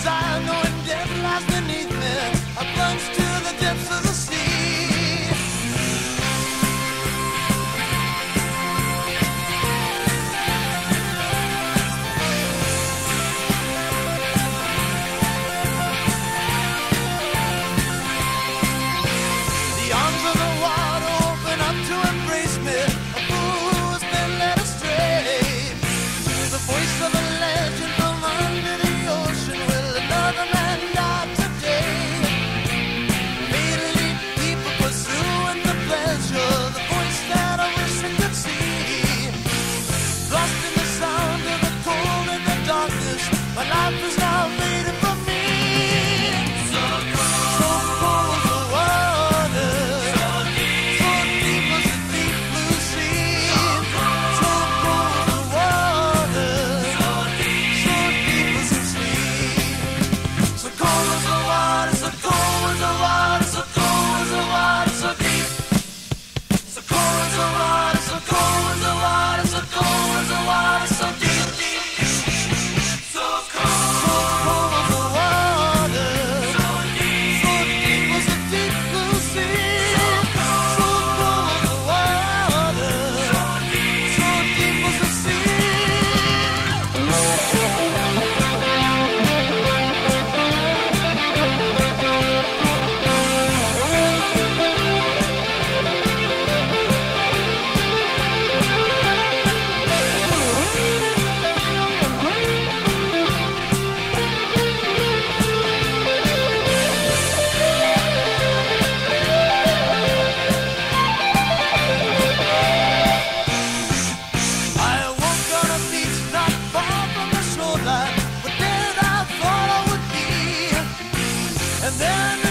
desire, knowing death lies beneath. And then